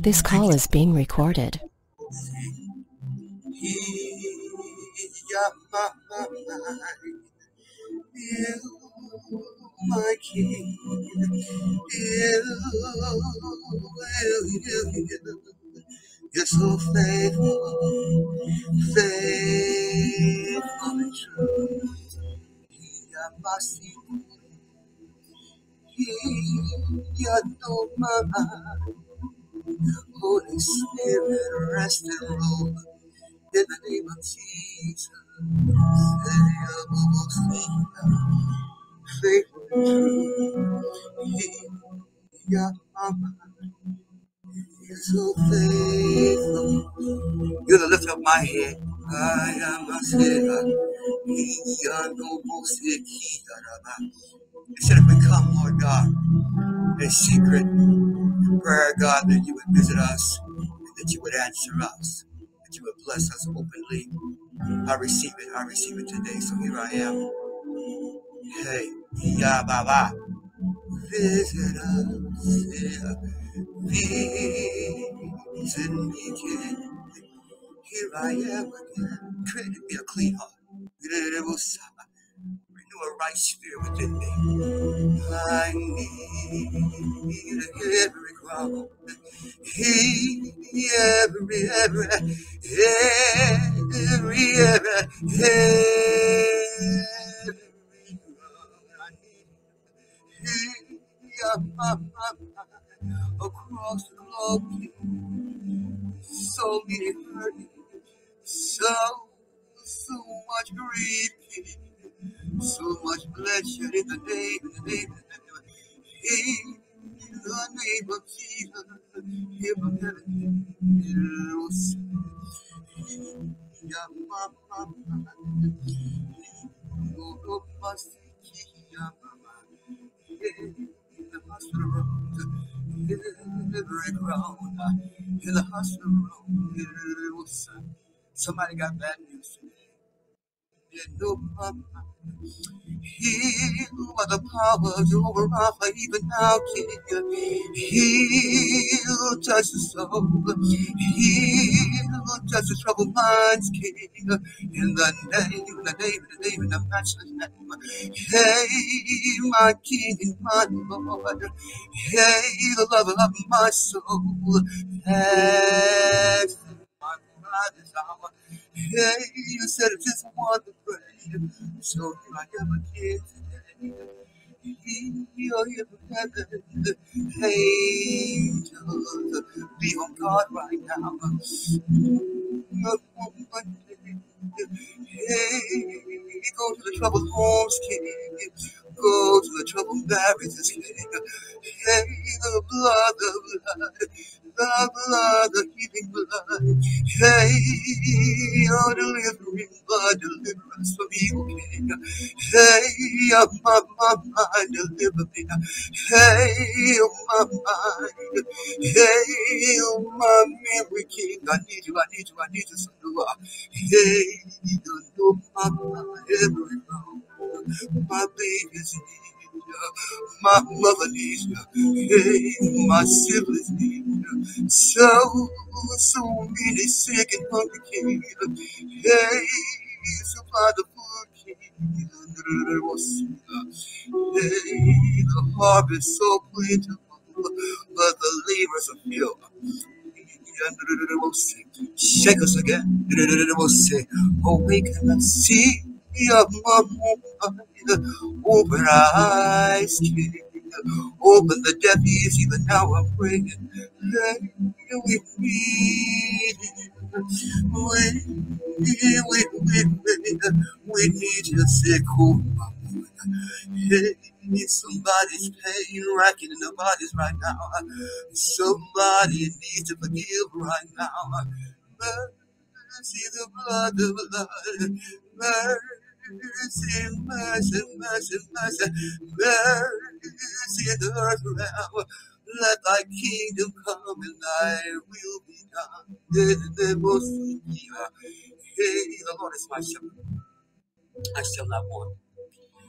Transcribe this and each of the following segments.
This call is being recorded. You're so faithful, faithful and true. Yeah, my sea, you know my mind. Holy Spirit, rest and rule in the name of Jesus. Faithful and true. My mind. You're so faithful. You're the lift of my head. I am a sinner. You should have become, Lord God, a secret prayer, God, that you would visit us, and that you would answer us, that you would bless us openly. I receive it. I receive it today. So here I am. Hey, ya baba, visit us. Visit me again. Here I am again. Created me a clean heart. A right spirit within me. I need every ground. He, every, every, every, every, every. Across the globe, so many hurting, so, so much grief, so much bloodshed in the name, in the name, in the name of Jesus, in the heaven, in the hospital in every ground, in the hospital somebody got bad news today. Heal by the power of Jehovah Rapha, even now, King. Heal, touch the soul. Heal, touch the troubled minds, King. In the name, in the name, in the name, in the matchless name. Hey, my King and my Lord. Hey, the lover of my soul. Hey, my brother's hour. Hey, you said it just one to pray. So here I am again today. Heal you from heaven. Angels, be on guard right now. Hey, go to the troubled homes, King. Go to the troubled marriages, King. Hey, the blood, the blood, the blood, the healing blood. Hey, your delivering blood, deliver us from evil, King. Hey, oh, my, my mind, deliver me. Hey, oh, my mind. Hey, oh, my memory, King. I need you, I need you, I need you, so do I. Hey, know my mind, every wrong. My babies need. My mother needs you. Hey, my siblings need. So, so many sick and hungry king. Hey, supply the food king. Hey, the harvest so plentiful, but the labors are few. Shake us again. Awaken us, see. Open eyes, King. Open the deaf ears, even now I'm praying. Let we need we, we, we, we, we need you, sick home. Hey, somebody's pain racking in their bodies right now. Somebody needs to forgive right now. Mercy, the blood, the blood. Mercy, mercy, mercy, mercy. Mercy in the earth realm. Let thy kingdom come and thy will be done. Hey, the Lord is my shepherd. I shall not want.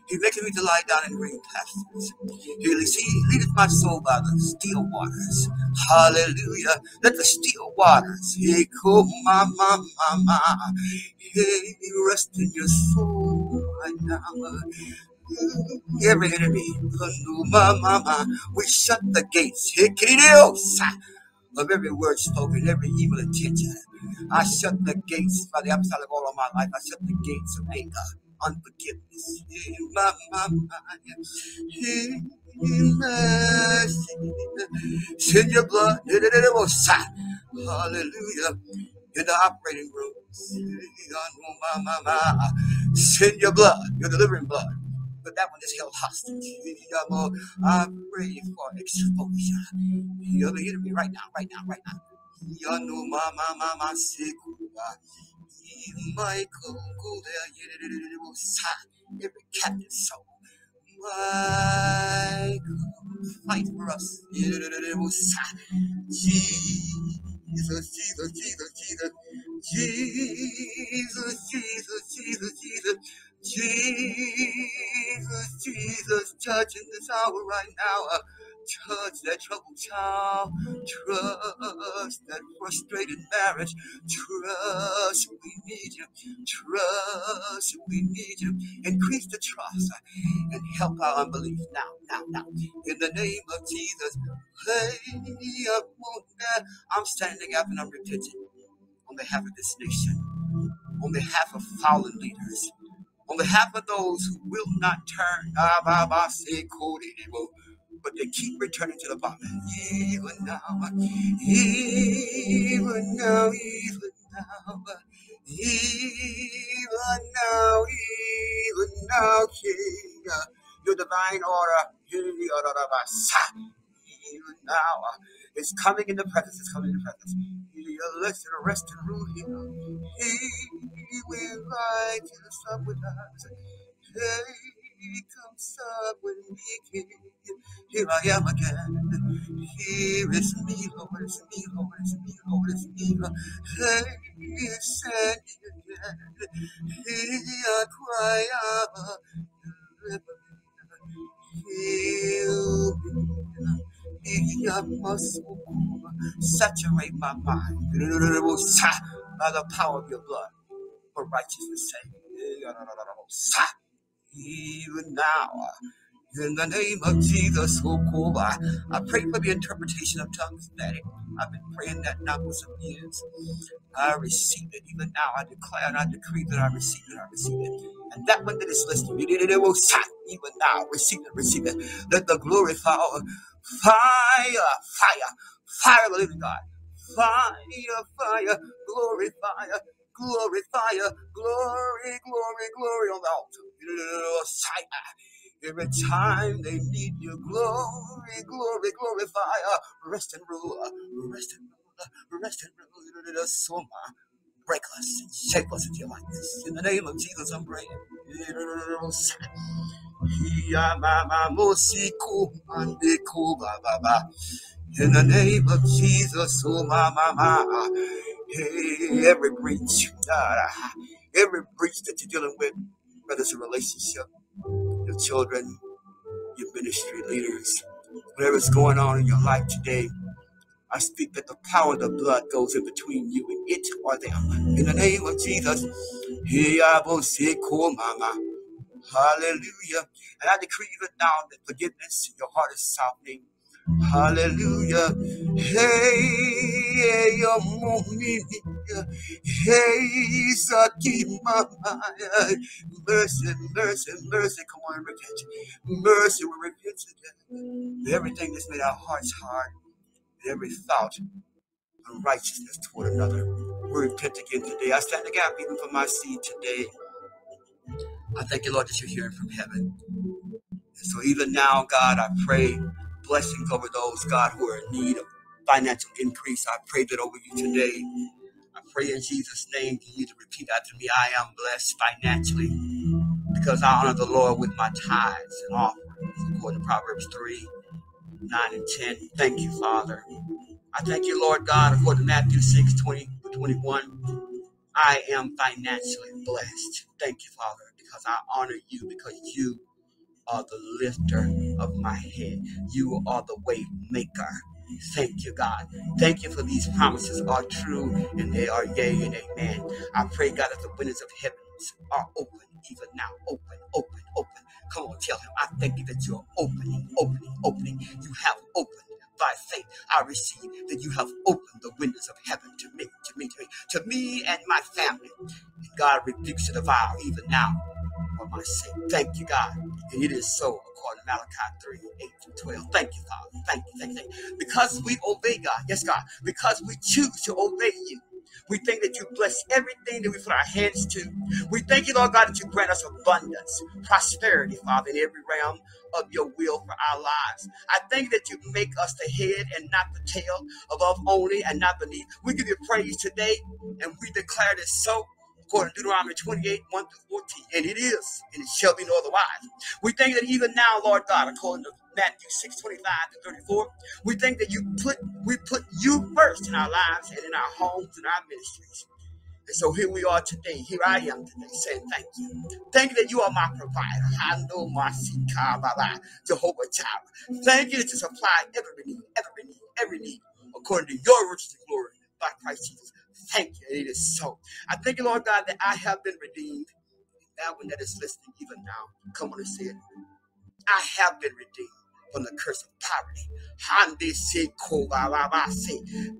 He maketh me to lie down in green pastures. He leadeth my soul by the still waters. Hallelujah. Let the still waters, hey, come, ma, ma, ma, ma. Hey, rest in your soul. Every enemy, ma, ma. we shut the gates. Hey, of every word spoken, every evil intention. I shut the gates by the apostolic all of my life. I shut the gates of anger, unforgiveness. My, my, my. Send your blood. Hallelujah. In the operating rooms. Send your blood, your delivering blood but that one is held hostage. I pray for exposure. You're the enemy right now, right now, right now. Yanu mama mama sekuba. Michael go there. Every captive soul. Michael, fight for us. Jesus, Jesus, Jesus, Jesus, Jesus, Jesus, Jesus, Jesus. Jesus, Jesus, touching this hour right now. Uh, touch that troubled child. Trust that frustrated marriage. Trust we need you. Trust we need you. Increase the trust and help our unbelief now, now, now. In the name of Jesus, hey, I'm standing up and I'm repenting on behalf of this nation, on behalf of fallen leaders on behalf of those who will not turn, ah, but they keep returning to the vomit. Even now, even now, even now, even now, even now, King, your divine order, even now, is coming in the presence, is coming in the presence. Listen, rest and rule here. He will ride to the with us. Hey, come sup with me, King. Here I am again. Here is me, Lord, it's me, Lord, it's me, Lord, it's me. Hey, send me again. Here I cry out, deliver me, heal me. Saturate my mind by the power of your blood for righteousness' sake. Even now, in the name of Jesus, oh, I pray for the interpretation of tongues, Daddy. I've been praying that now for some years. I receive it. Even now, I declare and I decree that I receive it. I receive it. And that one that is listening, it will even now, receive it, receive it. Let the glory fall. Fire, fire, fire of the living God. Fire, fire, glory, fire, glory, fire, glory, glory, glory on the altar. Every time they need you, glory, glory, fire, rest and rule, rest and rule, rest and rule. Break us and shape us into your likeness. In the name of Jesus, I'm praying. In the name of Jesus, oh my, my, my. Hey, every breach, every breach that you're dealing with, whether it's a relationship, your children, your ministry leaders, whatever's going on in your life today, I speak that the power of the blood goes in between you and it or them. In the name of Jesus. Hallelujah. And I decree even now that forgiveness in your heart is softening. Hallelujah. Hey, your Hey, Sakima. Mercy, mercy, mercy. Come on repent. Mercy, we repent today. Everything that's made our hearts hard, every thought unrighteousness toward another. We repent again today. I stand the gap even for my seed today. I thank you, Lord, that you're hearing from heaven. And so even now, God, I pray blessings over those, God, who are in need of financial increase. I pray that over you today. Pray in Jesus' name you to repeat after me. I am blessed financially because I honor the Lord with my tithes and offerings, according to Proverbs 3, 9, and 10. Thank you, Father. I thank you, Lord God, according to Matthew 6, 20 21. I am financially blessed. Thank you, Father, because I honor you, because you are the lifter of my head. You are the way maker. Thank you, God. Thank you for these promises are true and they are yea and amen. I pray, God, that the windows of heavens are open even now. Open, open, open. Come on, tell him. I thank you that you're opening, opening, opening. You have opened by faith. I receive that you have opened the windows of heaven to me, to me, to me, to me and my family. And God rebukes the devourer even now for my sake. Thank you, God. And it is so according to Malachi 3, 8 to 12. Thank you, Father. Thank you, thank you, thank you. Because we obey God. Yes, God. Because we choose to obey you. We thank that you bless everything that we put our hands to. We thank you, Lord God, that you grant us abundance, prosperity, Father, in every realm of your will for our lives. I thank that you make us the head and not the tail, above only and not beneath. We give you praise today, and we declare this so according to Deuteronomy 28, 1 through 14. And it is, and it shall be no otherwise. We think that even now, Lord God, according to Matthew 6, 25 to 34, we think that you put we put you first in our lives and in our homes and our ministries. And so here we are today. Here I am today saying thank you. Thank you that you are my provider. I know my Jehovah Jireh. Thank you that you supply every need, every need, every need according to your riches and glory by Christ Jesus. Thank you. It is so. I thank you, Lord God, that I have been redeemed. That one that is listening even now, come on and say it. I have been redeemed from the curse of poverty.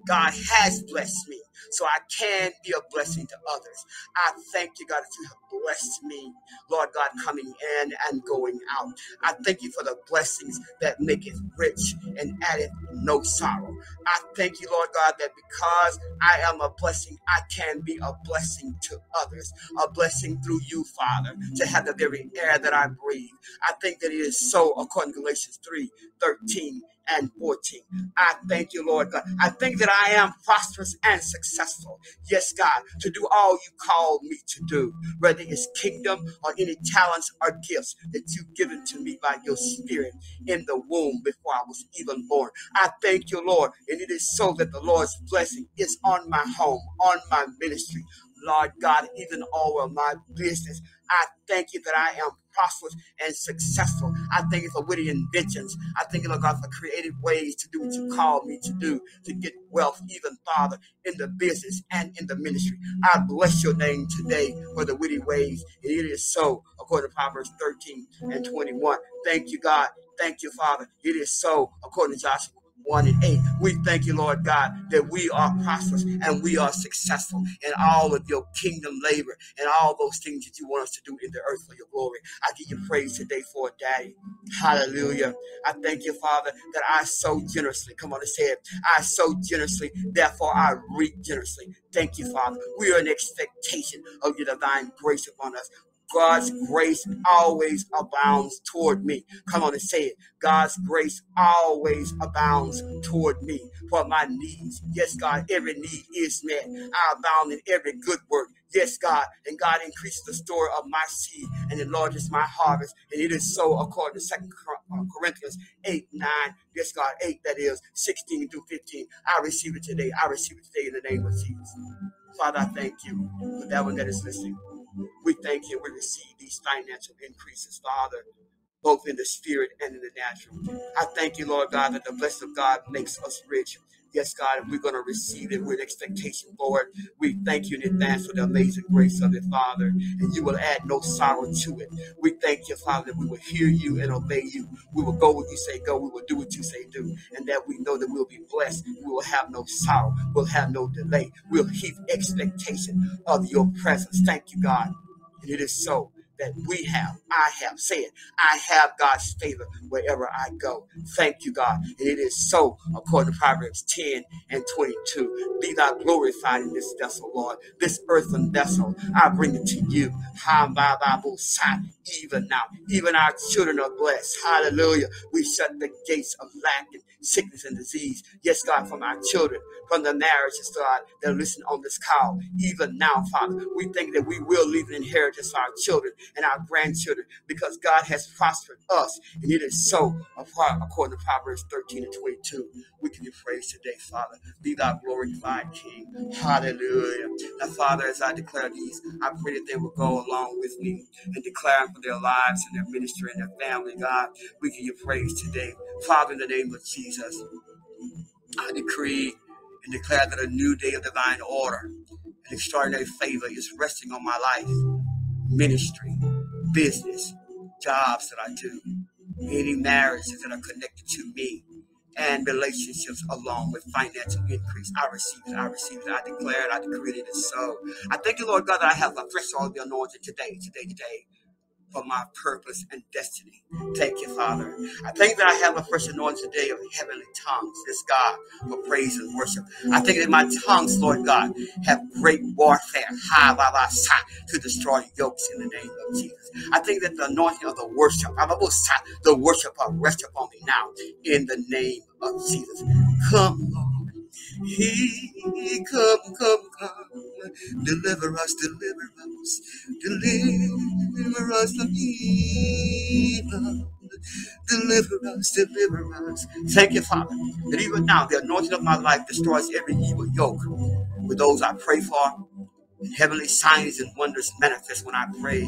God has blessed me so I can be a blessing to others. I thank you, God, that you have blessed me, Lord God, coming in and going out. I thank you for the blessings that make it rich and addeth no sorrow. I thank you, Lord God, that because I am a blessing, I can be a blessing to others, a blessing through you, Father, to have the very air that I breathe. I think that it is so according to Galatians 3 13 and 14. I thank you, Lord God. I think that I am prosperous and successful. Yes, God, to do all you called me to do, whether it's kingdom or any talents or gifts that you've given to me by your spirit in the womb before I was even born. I thank you, Lord. And it is so that the Lord's blessing is on my home, on my ministry, Lord God, even over my business. I thank you that I am prosperous and successful. I thank you for witty inventions. I thank you, Lord God, for creative ways to do what you called me to do, to get wealth, even Father, in the business and in the ministry. I bless your name today for the witty ways. And it is so, according to Proverbs 13 and 21. Thank you, God. Thank you, Father. It is so, according to Joshua 1 and 8. We thank you, Lord God, that we are prosperous and we are successful in all of your kingdom labor and all those things that you want us to do in the earth for your glory. I give you praise today for it, Daddy. Hallelujah. I thank you, Father, that I so generously. Come on and say it. I sow generously, therefore I reap generously. Thank you, Father. We are in expectation of your divine grace upon us. God's grace always abounds toward me. Come on and say it. God's grace always abounds toward me for my needs. Yes, God, every need is met. I abound in every good work. Yes, God, and God increases the store of my seed and enlarges my harvest. And it is so according to Second uh, Corinthians 8, 9. Yes, God, 8, that is 16 through 15. I receive it today. I receive it today in the name of Jesus. Father, I thank you for that one that is listening. We thank you. We receive these financial increases, Father, both in the spirit and in the natural. I thank you, Lord God, that the blessing of God makes us rich. Yes, God, we're going to receive it with expectation, Lord. We thank you in advance for the amazing grace of it, Father, and you will add no sorrow to it. We thank you, Father, that we will hear you and obey you. We will go where you say go. We will do what you say do, and that we know that we'll be blessed. We will have no sorrow. We'll have no delay. We'll keep expectation of your presence. Thank you, God. And it is so that we have, I have said, I have God's favor wherever I go. Thank you, God. And it is so, according to Proverbs 10 and 22. Be thou glorified in this vessel, Lord, this earthen vessel. I bring it to you. Even now, even our children are blessed. Hallelujah. We shut the gates of lack and sickness and disease. Yes, God, from our children, from the marriages, God, that listen on this call. Even now, Father, we think that we will leave an inheritance for our children and our grandchildren because God has prospered us. And it is so, according to Proverbs 13 and 22. We give you praise today, Father. Be thou glorified, King. Hallelujah. Now, Father, as I declare these, I pray that they will go along with me and declare for their lives and their ministry and their family, God. We give you praise today. Father, in the name of Jesus, I decree and declare that a new day of divine order and extraordinary favor is resting on my life, ministry, business, jobs that I do, any marriages that are connected to me, and relationships along with financial increase. I receive it. I receive it. I declare it. I decree it. Is so. I thank you, Lord God, that I have a fresh of the anointing today, today, today for my purpose and destiny. Thank you, Father. I thank that I have a fresh anointing today of heavenly tongues, this God, for praise and worship. I think that my tongues, Lord God, have great warfare, ha, ba, ba, sa, to destroy yokes in the name of Jesus. I think that the anointing of the worship, the worship of rest upon me now in the name of Jesus. Come, Lord. He come, come, come, deliver us, deliver us, deliver us from evil. Deliver us, deliver us. Thank you, Father, that even now the anointing of my life destroys every evil yoke with those I pray for. And heavenly signs and wonders manifest when I pray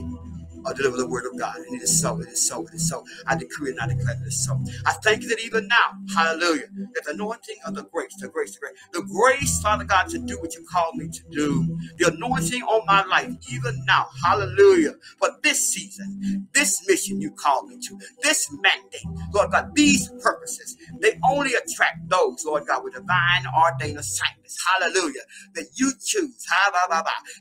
or deliver the word of God. And it is so, it is so, it is so. I decree and I declare it is so. I thank you that even now, hallelujah, that the anointing of the grace, the grace, the grace, the grace, Father God, to do what you called me to do, the anointing on my life, even now, hallelujah, for this season, this mission you called me to, this mandate, Lord God, these purposes, they only attract those, Lord God, with divine ordained assignments, hallelujah, that you choose,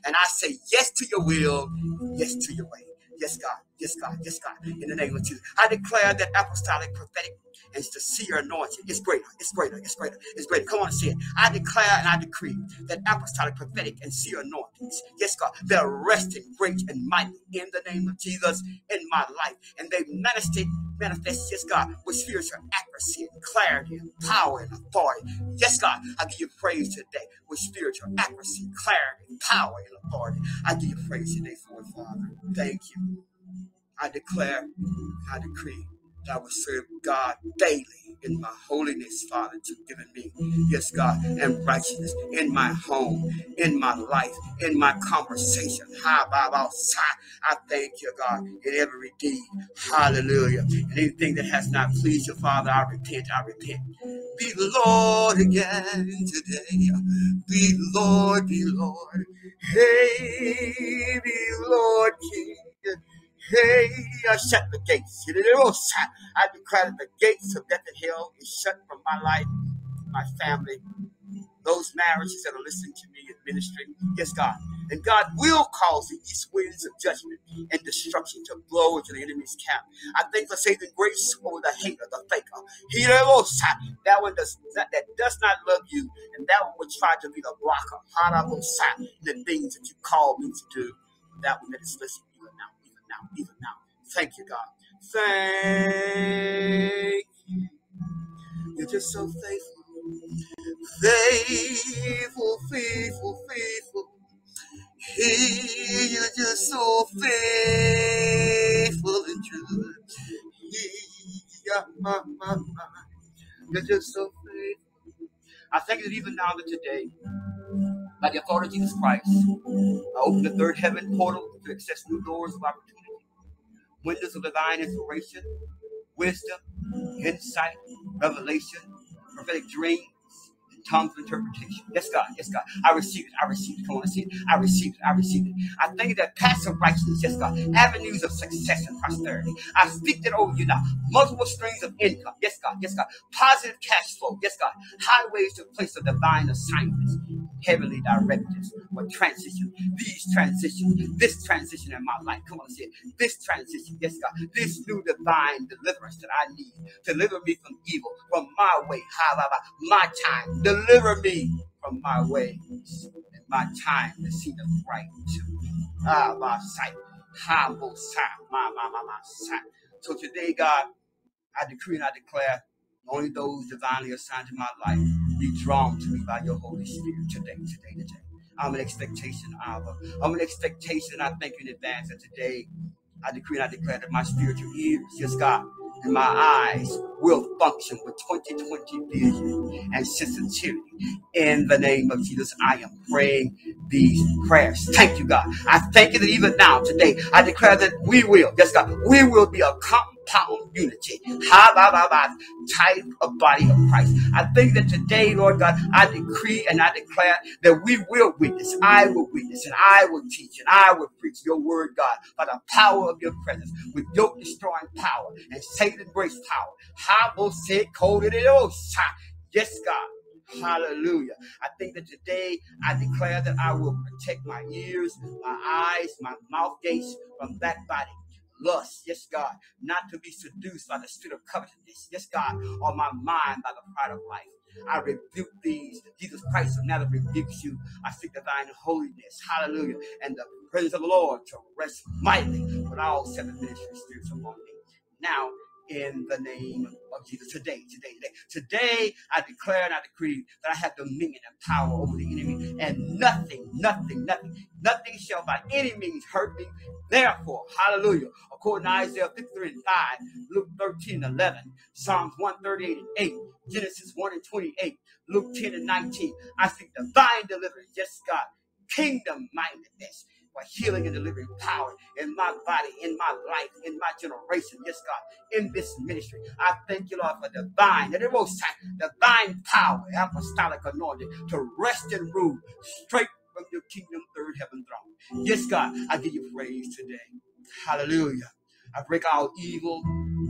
and I say yes to your will, yes to your way. Yes, God. Yes, God. Yes, God. In the name of Jesus. I declare that apostolic, prophetic, and see your anointing It's greater. It's greater. It's greater. It's greater. Come on and see it. I declare and I decree that apostolic, prophetic, and seer anointings, yes, God, they're resting great and mighty in the name of Jesus in my life. And they manifested, manifest, yes, God, with spiritual accuracy and clarity and power and authority. Yes, God, I give you praise today with spiritual accuracy, clarity, power, and authority. I give you praise today for Father. Thank you. I declare, I decree I will serve God daily in my holiness, Father, you've given me. Yes, God, and righteousness in my home, in my life, in my conversation. I thank you, God, in every deed. Hallelujah. And anything that has not pleased your Father, I repent. I repent. Be Lord again today. Be Lord, be Lord. Hey, be Lord King. Hey, I shut the gates. I declare the gates of death and hell is shut from my life, my family, those marriages that are listening to me in ministry. Yes, God. And God will cause the east winds of judgment and destruction to blow into the enemy's camp. I thank for saving grace over the hater, the faker. He that one does that, that does not love you, and that one will try to be the blocker. The things that you called me to do. That one that is listening even now. Thank you, God. Thank you. You're just so faithful. Faithful, faithful, faithful. Hey, you're just so faithful and true. My, my. You're just so faithful. I thank you that even now that today, by the authority of Jesus Christ, I open the third heaven portal to access new doors of opportunity windows of divine inspiration, wisdom, insight, revelation, prophetic dreams, and tongues of interpretation. Yes, God. Yes, God. I receive it. I receive it. Come on, see it. I receive it. I receive it. I thank you that passive righteousness, yes, God, avenues of success and prosperity. I speak that over you now. Multiple streams of income. Yes, God. Yes, God. Positive cash flow. Yes, God. Highways to place of divine assignments heavenly directives or transition. These transitions, this transition in my life. Come on, say it. This transition, yes, God. This new divine deliverance that I need. Deliver me from evil, from my way. My time. Deliver me from my ways. And my time to see the right too. Ah, my sight. Ha, my my, my, my sight. So today, God, I decree and I declare only those divinely assigned to my life be drawn to me by your Holy Spirit today, today, today. I'm an expectation, Abba. I'm an expectation. I thank you in advance that today I decree and I declare that my spiritual ears, yes, God, and my eyes will function with 2020 vision and sensitivity. In the name of Jesus, I am praying these prayers. Thank you, God. I thank you that even now, today, I declare that we will, yes, God, we will be a compound unity. Ha, ba, type of body of Christ. I think that today, Lord God, I decree and I declare that we will witness. I will witness and I will teach and I will preach your word, God, by the power of your presence with yoke destroying power and Satan grace power. Ha, bo, se, ko, Yes, God. Hallelujah. I think that today I declare that I will protect my ears, my eyes, my mouth gates from backbiting lust, yes, God, not to be seduced by the spirit of covetousness, yes, God, or my mind by the pride of life. I rebuke these. Jesus Christ of Nazareth rebukes you. I speak divine holiness. Hallelujah. And the presence of the Lord to rest mightily with all seven ministry spirits among me. Now, in the name of Jesus. Today, today, today. Today, I declare and I decree that I have dominion and power over the enemy, and nothing, nothing, nothing, nothing shall by any means hurt me. Therefore, hallelujah. According to Isaiah 53 and 5, Luke 13 and 11, Psalms 138 and 8, Genesis 1 and 28, Luke 10 and 19, I speak divine deliverance. Yes, God. Kingdom mindedness for healing and delivering power in my body, in my life, in my generation. Yes, God, in this ministry. I thank you, Lord, for divine, the most divine power, apostolic anointing to rest and rule straight from your kingdom, third heaven throne. Yes, God, I give you praise today. Hallelujah. I break all evil,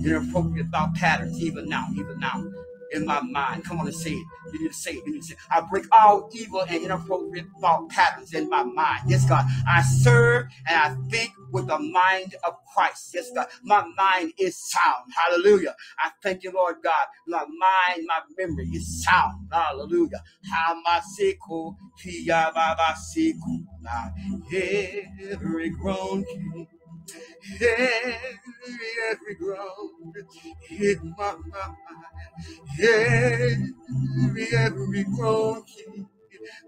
inappropriate thought patterns, even now, even now in my mind. Come on and say it. You need to say it. You need to say it. I break all evil and inappropriate thought patterns in my mind. Yes, God. I serve and I think with the mind of Christ. Yes, God. My mind is sound. Hallelujah. I thank you, Lord God. My mind, my memory is sound. Hallelujah. Every grown king every, every ground in my mind, every, every groan,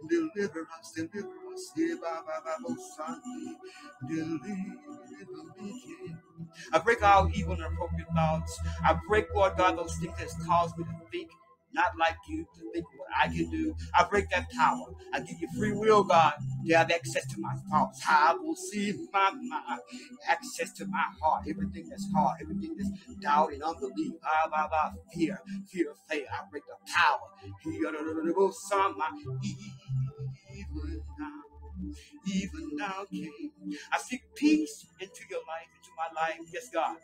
deliver us, deliver us, deliver me, I break all evil and appropriate thoughts. I break, Lord God, those things that's caused me to think not like you to think what I can do. I break that power. I give you free will, God, to have access to my thoughts. I will see my mind, access to my heart, everything that's hard, everything that's doubt and unbelief. Ah, blah, blah, fear, fear of faith. I break the power. Even now, even now, King. I speak peace into your life my life. Yes, God.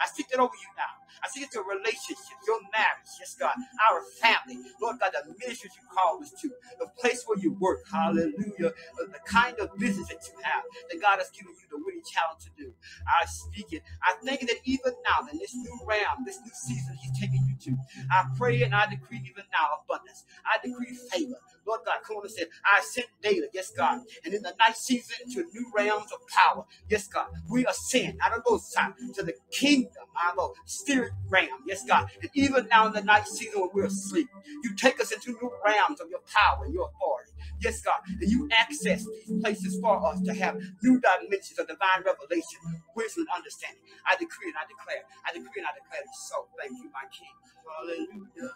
I speak it over you now. I speak it to relationships, your marriage. Yes, God. Our family. Lord God, the ministries you call us to, the place where you work. Hallelujah. The kind of business that you have, that God has given you the winning challenge to do. I speak it. I thank you that even now, in this new realm, this new season He's taking you to, I pray and I decree even now abundance. I decree favor. Lord God, and say, I ascend daily, yes, God. And in the night season to new realms of power, yes, God. We ascend out of those time to the kingdom, our spirit realm, yes, God. And even now in the night season when we're asleep, you take us into new realms of your power and your authority. Yes, God. And you access these places for us to have new dimensions of divine revelation, wisdom, and understanding. I decree and I declare. I decree and I declare so. Thank you, my King. Hallelujah.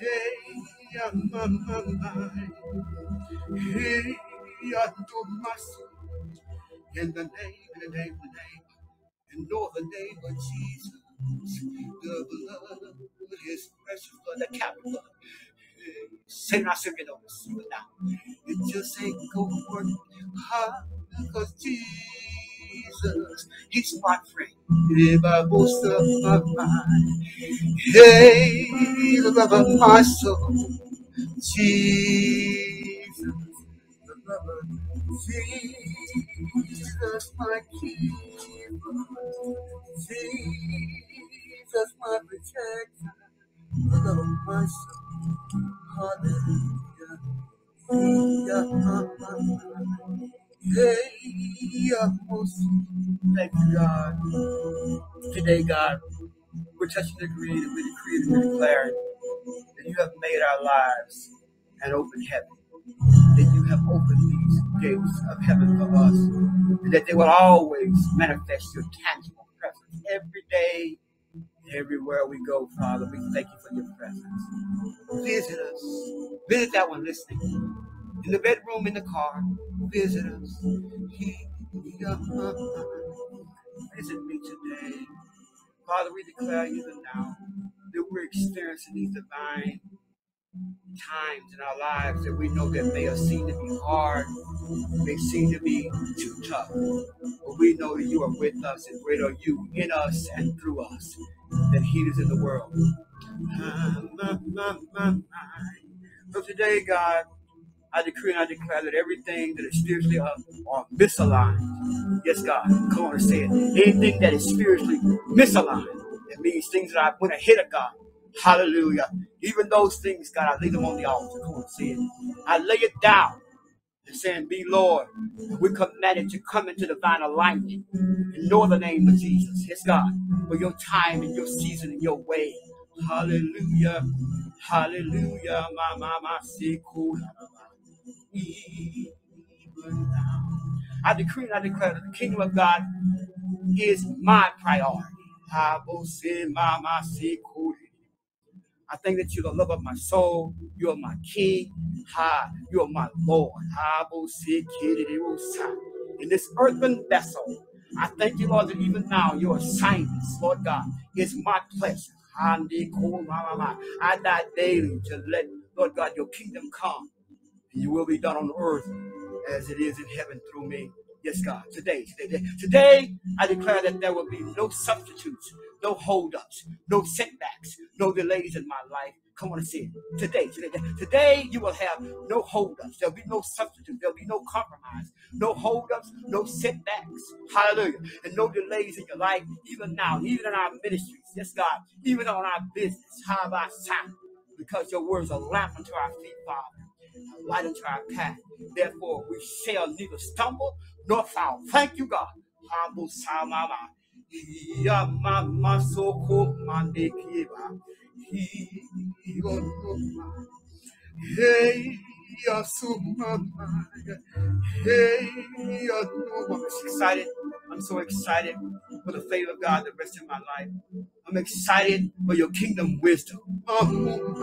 Hey, I'm my. Hey, my. In the name, in the name, the name, and know the name of Jesus. The blood, his precious blood, the capital. Say you don't receive now. It just ain't gonna work. Because Jesus. He's my friend. I boast of my mind, hey, the love of my soul, Jesus, the love of Jesus, my keeper, Jesus, my protector, my soul, hallelujah. Thank you, God. Today, God, we're touching the green and we decree and we declare that you have made our lives an open heaven. That you have opened these gates of heaven for us. And that they will always manifest your tangible presence every day Everywhere we go, Father, we thank you for your presence. Visit us. Visit that one listening. In the bedroom, in the car. Visit us. Uh, uh, uh, Visit me today. Father, we declare even now that we're experiencing these divine times in our lives that we know that may have seemed to be hard, they seem to be too tough. But we know that you are with us and great are you in us and through us than he is in the world. So today, God, I decree and I declare that everything that is spiritually up or misaligned, yes, God, come on and say it. Anything that is spiritually misaligned, it means things that I went ahead of God. Hallelujah. Even those things, God, I lay them on the altar. Come on, say it. I lay it down and saying, Be Lord. We're commanded to come into divine alignment in know the name of Jesus. Yes, God, for your time and your season and your way. Hallelujah. Hallelujah. Ma, ma, ma, I decree and I declare that the kingdom of God is my priority. I thank that you're the love of my soul. You are my king. Ha, you are my Lord. In this earthen vessel, I thank you, Lord, that even now your assignments, Lord God, is my pleasure. I die daily to let, Lord God, your kingdom come. And your will be done on earth as it is in heaven through me. Yes, God. Today, today, today, I declare that there will be no substitutes, no holdups, no setbacks, no delays in my life. Come on and see it. Today, today, today, you will have no holdups. There'll be no substitute. There'll be no compromise, no holdups, no setbacks. Hallelujah. And no delays in your life, even now, even in our ministries. Yes, God. Even on our business. How about sound? Because your words are lamp unto our feet, Father light unto our path. Therefore, we shall neither stumble nor fall. Thank you, God. Humble Samama. Soko. Hey, I'm excited. I'm so excited for the favor of God the rest of my life. I'm excited for your kingdom wisdom. Oh,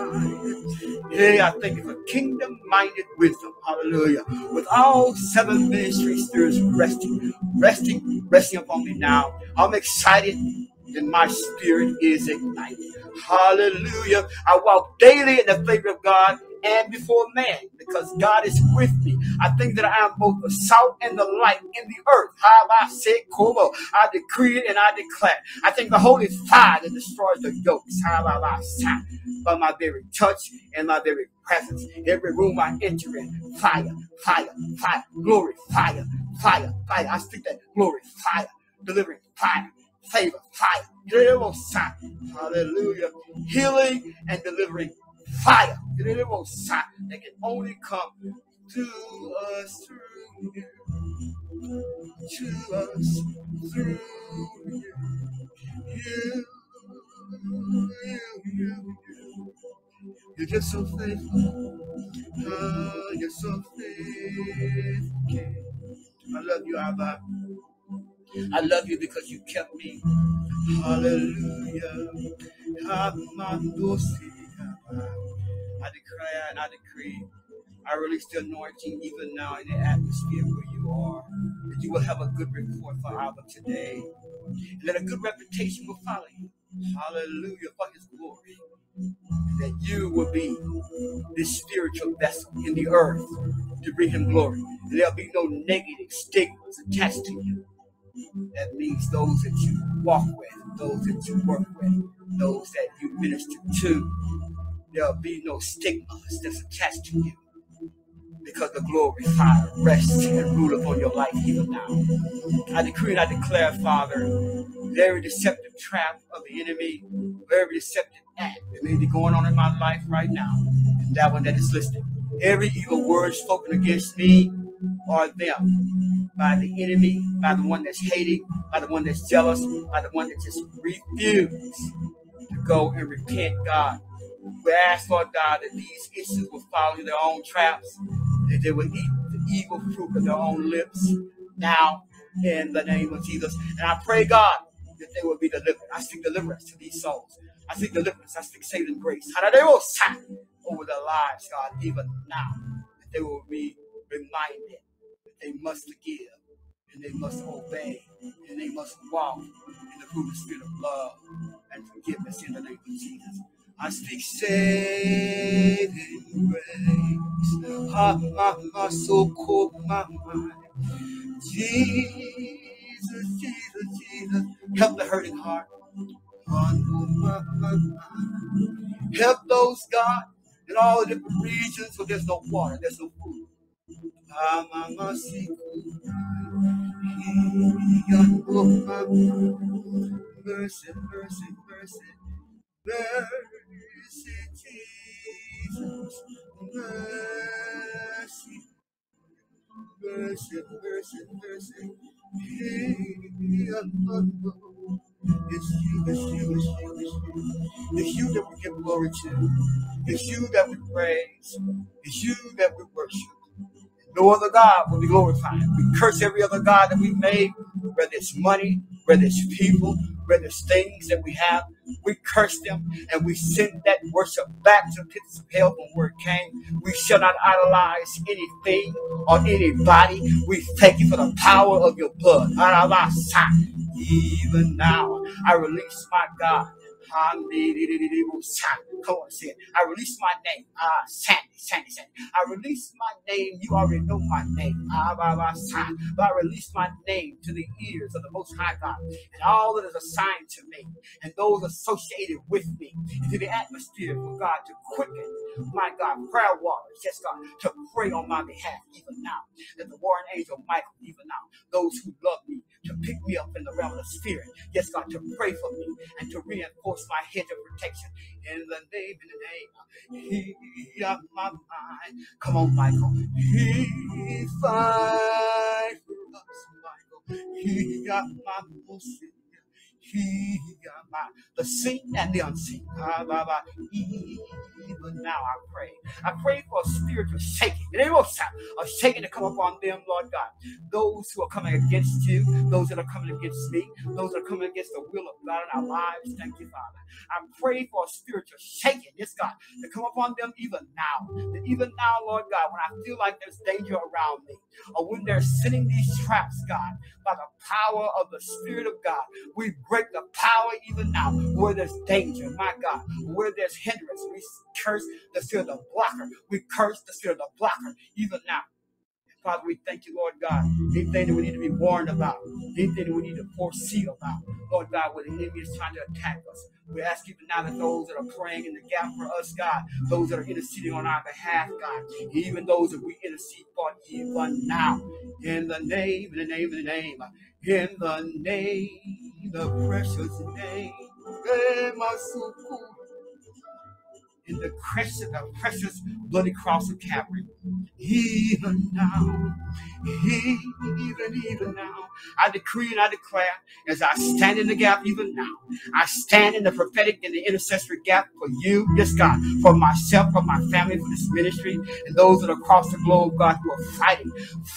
hey, I thank you for kingdom minded wisdom. Hallelujah. With all seven ministry spirits resting, resting, resting upon me now. I'm excited and my spirit is ignited. Hallelujah. I walk daily in the favor of God and before man because God is with me. I think that I am both the salt and the light in the earth. How I say, Kobo. I decree it and I declare. I think the holy fire that destroys the yokes. How I say, by my very touch and my very presence. Every room I enter in, fire, fire, fire, glory, fire, fire, fire. I speak that glory, fire, delivering fire, favor, fire. Hallelujah. Healing and delivering fire. That can only come to us through you. To us through you. You, you, you, you. You're just so faithful. Oh, you're so faithful. I love you, Abba. I love you because you kept me. Hallelujah. I declare and I decree, I release the anointing even now in the atmosphere where you are, that you will have a good report for Abba today, and that a good reputation will follow you. Hallelujah for his glory. That you will be this spiritual vessel in the earth to bring him glory. And there'll be no negative stigmas attached to you. That means those that you walk with, those that you work with, those that you minister to, there'll be no stigmas that's attached to you because the glory fire rests and rule upon your life even now. I decree and I declare, Father, every deceptive trap of the enemy, every deceptive act that may be going on in my life right now, and that one that is listed, every evil word spoken against me or them by the enemy, by the one that's hating, by the one that's jealous, by the one that just refuses to go and repent, God we ask, Lord God, that these issues will fall in their own traps, that they will eat the evil fruit of their own lips now in the name of Jesus. And I pray, God, that they will be delivered. I seek deliverance to these souls. I seek deliverance. I seek saving grace. Over their lives, God, even now. That they will be reminded that they must forgive and they must obey and they must walk in the fruit of the spirit of love and forgiveness in the name of Jesus. I speak saving grace. Ha, ha, ha, so cold, my mind. Jesus, Jesus, Jesus. Help the hurting heart. Help those, God, in all the different regions where there's no water, there's no food. Mercy, mercy, mercy, mercy, Jesus, mercy, mercy, mercy, mercy. It's you, it's you, it's you, it's you. It's you that we give glory to. It's you that we praise. It's you that we worship. No other God will be glorified. We curse every other God that we made, whether it's money, whether it's people, whether it's things that we have. We curse them and we send that worship back to the pits of hell from where it came. We shall not idolize anything or anybody. We thank you for the power of your blood. Even now, I release my God I release my name. Ah, Sandy, Sandy, Sandy. I release my name. You already know my name. Ah, Baba, But I release my name to the ears of the Most High God and all that is assigned to me and those associated with me into the atmosphere for God to quicken my God, prayer waters, yes, God, to pray on my behalf even now. That the warring angel Michael, even now, those who love me, to pick me up in the realm of the spirit. Yes, God, to pray for me and to reinforce my hedge of protection in the name, in the name. He up my mind. Come on, Michael. He fight for us, Michael. He got my mercy the seen and the unseen. Ah, even now I pray. I pray for a spiritual shaking. A shaking to come upon them, Lord God. Those who are coming against you, those that are coming against me, those that are coming against the will of God in our lives. Thank you, Father. I pray for a spiritual shaking, yes, God, to come upon them even now. That even now, Lord God, when I feel like there's danger around me, or when they're setting these traps, God, by the power of the Spirit of God, we break the power even now where there's danger, my God, where there's hindrance. We curse the spirit of the blocker. We curse the spirit of the blocker even now. Father, we thank you, Lord God. Anything that we need to be warned about, anything that we need to foresee about, Lord God, where the enemy is trying to attack us. We ask you now that those that are praying in the gap for us, God, those that are interceding on our behalf, God, even those that we intercede for even now, in the name, in the name, in the name, in the name, the precious name, in the precious, the precious bloody cross of Calvary. Even now, He even, even now, I decree and I declare as I stand in the gap, even now, I stand in the prophetic and the intercessory gap for you, yes, God, for myself, for my family, for this ministry, and those that are across the globe, God, who are fighting,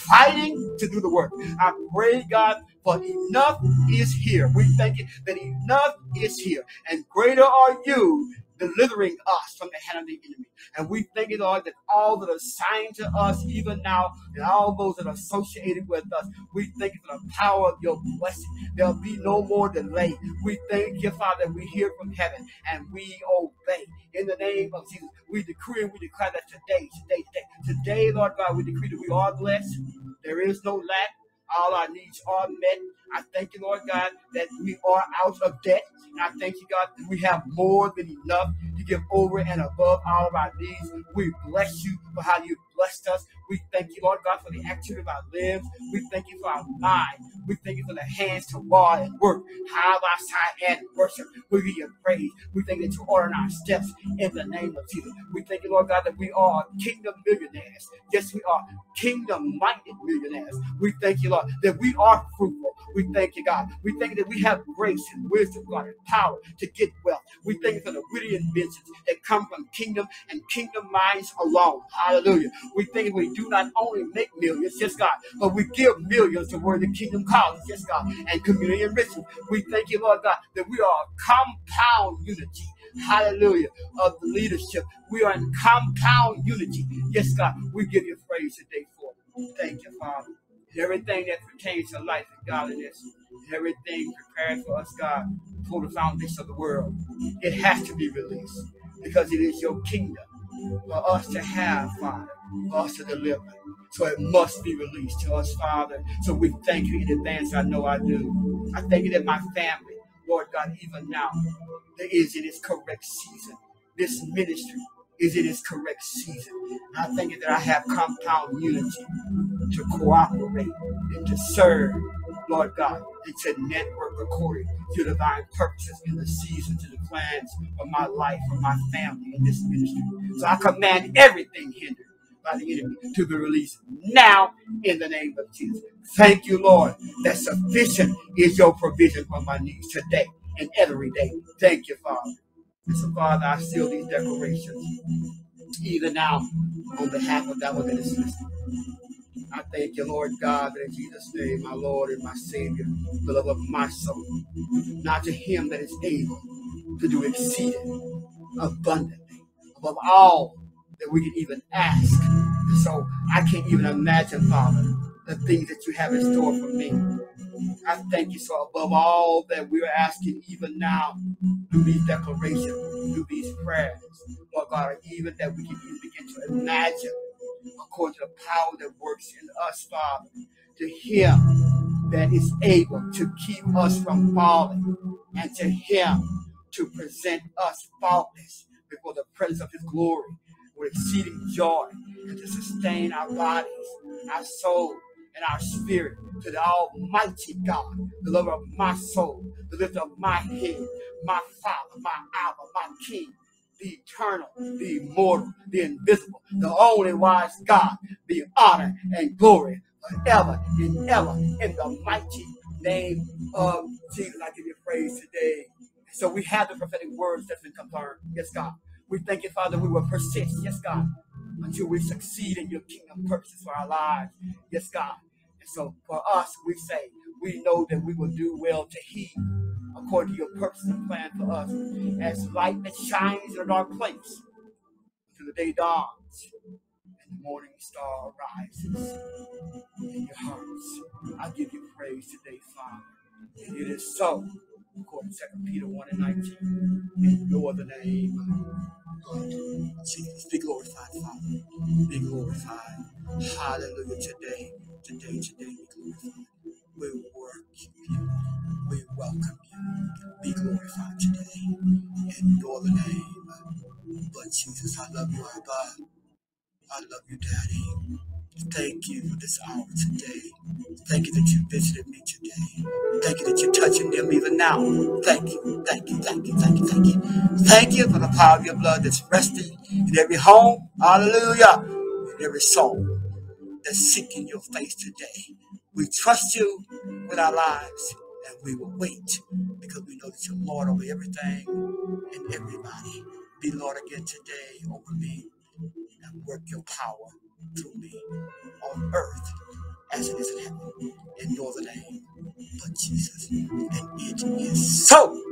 fighting to do the work. I pray, God, for enough is here. We thank you that enough is here, and greater are you delivering us from the hand of the enemy. And we thank you, Lord, that all that are assigned to us, even now, and all those that are associated with us, we thank you for the power of your blessing. There'll be no more delay. We thank you, Father, we hear from heaven and we obey. In the name of Jesus, we decree and we declare that today, today, today, today, Lord God, we decree that we are blessed. There is no lack. All our needs are met. I thank you, Lord God, that we are out of debt. And I thank you, God, that we have more than enough to give over and above all of our needs. We bless you for how you blessed us. We thank you, Lord God, for the activity of our limbs. We thank you for our mind. We thank you for the hands to war and work. How outside and worship. We give you praise. We thank you that you order our steps in the name of Jesus. We thank you, Lord God, that we are kingdom millionaires. Yes, we are kingdom minded millionaires. We thank you, Lord, that we are fruitful. We thank you, God. We thank you that we have grace and wisdom, God, and power to get wealth. We thank you for the witty inventions that come from kingdom and kingdom minds alone. Hallelujah. We think we do not only make millions, yes, God, but we give millions to where the kingdom calls, yes, God, and community enrichment. We thank you, Lord God, that we are a compound unity. Hallelujah. Of the leadership. We are in compound unity. Yes, God, we give you praise today for it. Thank you, Father. Everything that pertains to life and godliness, everything prepared for us, God, for the foundation of the world, it has to be released because it is your kingdom for us to have, Father, for us to deliver. So it must be released to us, Father. So we thank you in advance. I know I do. I thank you that my family, Lord God, even now, that is in its correct season. This ministry is in its correct season. I thank you that I have compound unity to cooperate and to serve, Lord God, and to network according to divine purposes in the season, to the plans of my life, for my family in this ministry. So I command everything hindered by the enemy to be released now in the name of Jesus. Thank you, Lord, that sufficient is your provision for my needs today and every day. Thank you, Father. And so, Father, I seal these declarations even now on behalf of that within this listening. I thank you, Lord God, that in Jesus' name, my Lord and my Savior, the love of my soul, not to him that is able to do exceeding abundantly above all that we can even ask. So I can't even imagine, Father, the things that you have in store for me. I thank you so above all that we're asking even now through these declarations, through these prayers, Lord God, even that we can even begin to imagine according to the power that works in us, Father, to Him that is able to keep us from falling, and to Him to present us faultless before the presence of His glory with exceeding joy, and to sustain our bodies, our soul, and our spirit to the Almighty God, the lover of my soul, the lifter of my head, my Father, my Abba, my King, the eternal, the immortal, the invisible, the only wise God, the honor and glory forever and ever in the mighty name of Jesus. I give you praise today. So we have the prophetic words that's been confirmed. Yes, God. We thank you, Father, we will persist. Yes, God. Until we succeed in your kingdom purposes for our lives. Yes, God. And so for us, we say, we know that we will do well to heed according to your purpose and plan for us as light that shines in a dark place until the day dawns and the morning star rises in your hearts. I give you praise today, Father. And it is so, according to 2 Peter 1 and 19. In your the name, God. Jesus, be glorified, Father. Be glorified. Hallelujah. Today, today, today, be glorified. We worship you. We welcome you. Be glorified today. In your name. But Jesus, I love you, Abba. I love you, Daddy. Thank you for this hour today. Thank you that you visited me today. Thank you that you're touching them even now. Thank you, thank you, thank you, thank you, thank you. Thank you for the power of your blood that's resting in every home. Hallelujah. In every soul that's seeking your face today. We trust you with our lives and we will wait because we know that you're Lord over everything and everybody. Be Lord again today over me and work your power through me on earth as it is in heaven. In your name, but Jesus. And it is so.